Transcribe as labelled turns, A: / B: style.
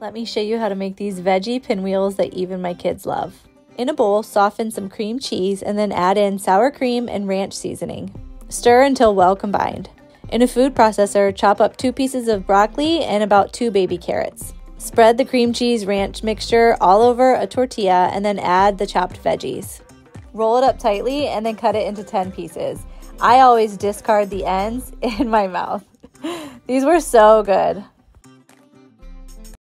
A: Let me show you how to make these veggie pinwheels that even my kids love. In a bowl, soften some cream cheese and then add in sour cream and ranch seasoning. Stir until well combined. In a food processor, chop up two pieces of broccoli and about two baby carrots. Spread the cream cheese ranch mixture all over a tortilla and then add the chopped veggies. Roll it up tightly and then cut it into 10 pieces. I always discard the ends in my mouth. These were so good.